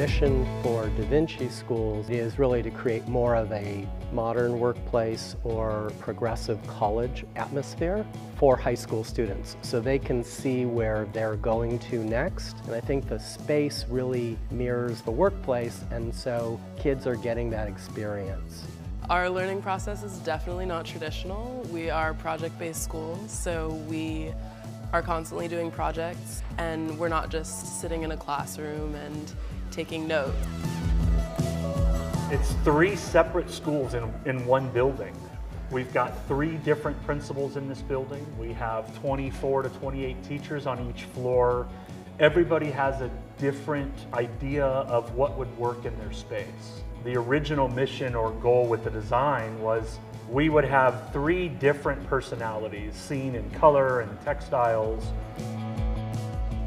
mission for Da Vinci Schools is really to create more of a modern workplace or progressive college atmosphere for high school students so they can see where they're going to next. And I think the space really mirrors the workplace and so kids are getting that experience. Our learning process is definitely not traditional. We are project-based school, so we are constantly doing projects and we're not just sitting in a classroom and taking notes. It's three separate schools in, in one building. We've got three different principals in this building. We have 24 to 28 teachers on each floor. Everybody has a different idea of what would work in their space. The original mission or goal with the design was we would have three different personalities seen in color and textiles.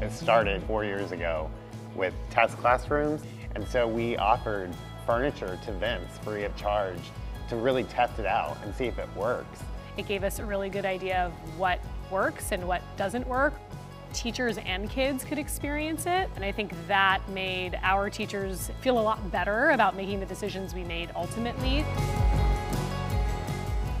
It started four years ago with test classrooms, and so we offered furniture to Vinci free of charge to really test it out and see if it works. It gave us a really good idea of what works and what doesn't work. Teachers and kids could experience it, and I think that made our teachers feel a lot better about making the decisions we made ultimately.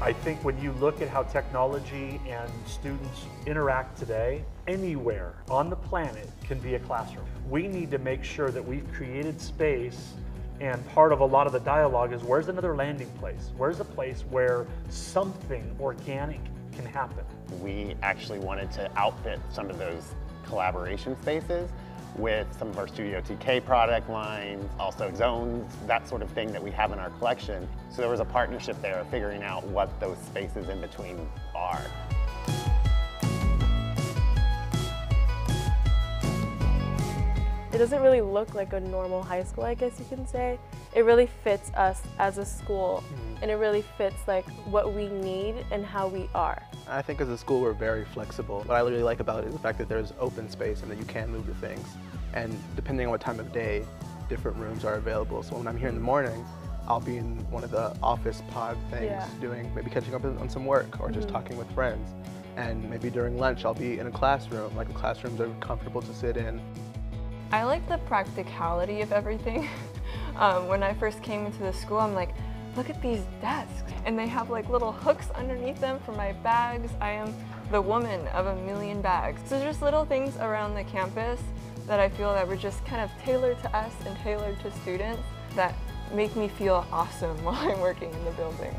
I think when you look at how technology and students interact today, anywhere on the planet can be a classroom. We need to make sure that we've created space and part of a lot of the dialogue is where's another landing place? Where's a place where something organic can happen? We actually wanted to outfit some of those collaboration spaces with some of our Studio TK product lines, also zones, that sort of thing that we have in our collection. So there was a partnership there of figuring out what those spaces in between are. It doesn't really look like a normal high school, I guess you can say. It really fits us as a school, mm-hmm. and it really fits like what we need and how we are. I think as a school we're very flexible. What I really like about it is the fact that there's open space and that you can move the things. And depending on what time of day, different rooms are available. So when I'm here in the morning, I'll be in one of the office pod things yeah. doing, maybe catching up on some work or just mm -hmm. talking with friends. And maybe during lunch I'll be in a classroom, like the classrooms are comfortable to sit in. I like the practicality of everything. um, when I first came into the school, I'm like, look at these desks. And they have like little hooks underneath them for my bags. I am the woman of a million bags. So just little things around the campus that I feel that were just kind of tailored to us and tailored to students that make me feel awesome while I'm working in the building.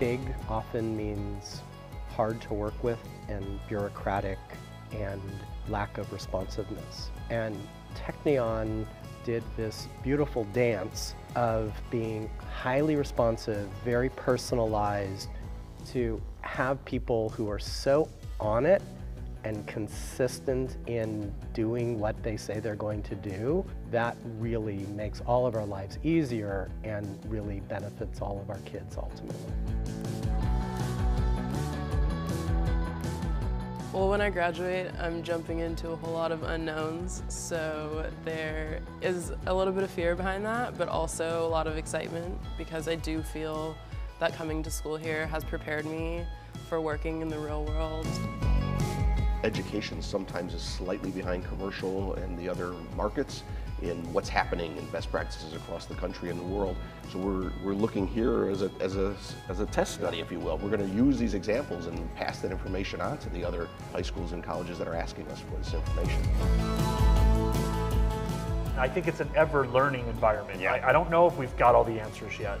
Big often means hard to work with and bureaucratic and lack of responsiveness. And Teknion did this beautiful dance of being highly responsive, very personalized, to have people who are so on it and consistent in doing what they say they're going to do, that really makes all of our lives easier and really benefits all of our kids ultimately. Well, when I graduate, I'm jumping into a whole lot of unknowns, so there is a little bit of fear behind that, but also a lot of excitement because I do feel that coming to school here has prepared me for working in the real world. Education sometimes is slightly behind commercial and the other markets in what's happening in best practices across the country and the world. So we're, we're looking here as a, as, a, as a test study, if you will. We're going to use these examples and pass that information on to the other high schools and colleges that are asking us for this information. I think it's an ever learning environment. Yeah. I, I don't know if we've got all the answers yet.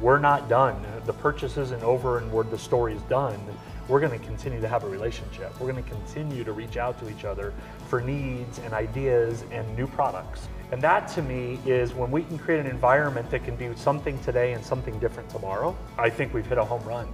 We're not done. The purchase isn't over and where the story is done we're going to continue to have a relationship. We're going to continue to reach out to each other for needs and ideas and new products. And that to me is when we can create an environment that can do something today and something different tomorrow, I think we've hit a home run.